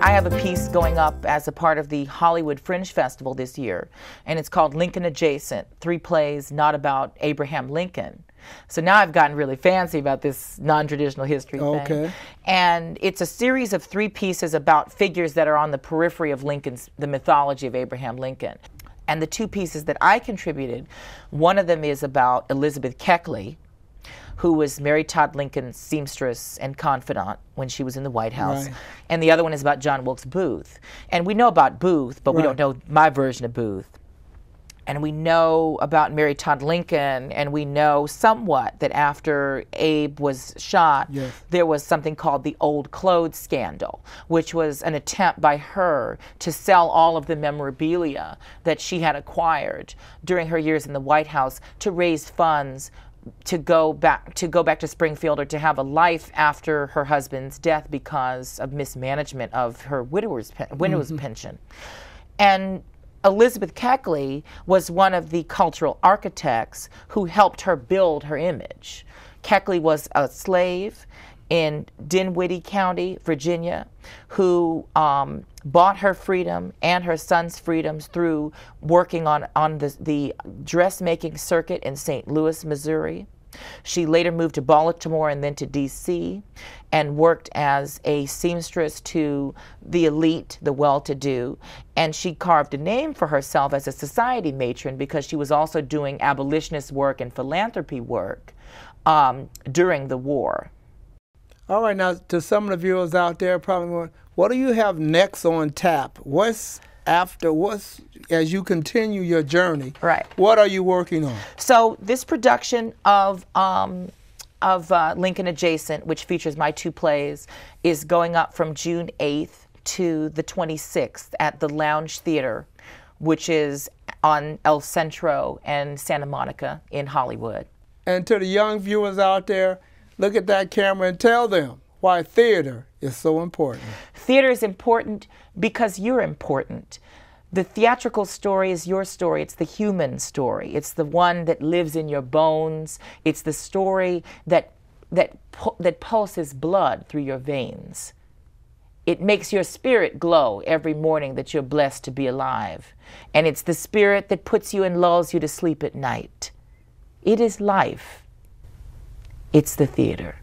I have a piece going up as a part of the Hollywood Fringe Festival this year, and it's called Lincoln Adjacent Three Plays Not About Abraham Lincoln. So now I've gotten really fancy about this non traditional history okay. thing. And it's a series of three pieces about figures that are on the periphery of Lincoln's, the mythology of Abraham Lincoln. And the two pieces that I contributed, one of them is about Elizabeth Keckley, who was Mary Todd Lincoln's seamstress and confidant when she was in the White House. Right. And the other one is about John Wilkes Booth. And we know about Booth, but we don't know my version of Booth. And we know about Mary Todd Lincoln, and we know somewhat that after Abe was shot, Yes. there was something called the Old Clothes Scandal, which was an attempt by her to sell all of the memorabilia that she had acquired during her years in the White House to raise funds to go back to go back to Springfield or to have a life after her husband's death because of mismanagement of her widower's pen, widow's mm-hmm. pension. And Elizabeth Keckley was one of the cultural architects who helped her build her image. Keckley was a slave in Dinwiddie County, Virginia, who um, bought her freedom and her son's freedoms through working on, on the, the dressmaking circuit in St. Louis, Missouri. She later moved to Baltimore and then to D.C. and worked as a seamstress to the elite, the well to do. And she carved a name for herself as a society matron because she was also doing abolitionist work and philanthropy work um, during the war. All right, now to some of the viewers out there, probably going, what do you have next on tap? What's after? What's as you continue your journey? Right. What are you working on? So this production of um, of uh, Lincoln Adjacent, which features my two plays, is going up from June 8th to the 26th at the Lounge Theater, which is on El Centro and Santa Monica in Hollywood. And to the young viewers out there, look at that camera and tell them why theater is so important. Theater is important because you're important. The theatrical story is your story. It's the human story. It's the one that lives in your bones. It's the story that that pu- that pulses blood through your veins. It makes your spirit glow every morning that you're blessed to be alive. And it's the spirit that puts you and lulls you to sleep at night. It is life. It's the theater.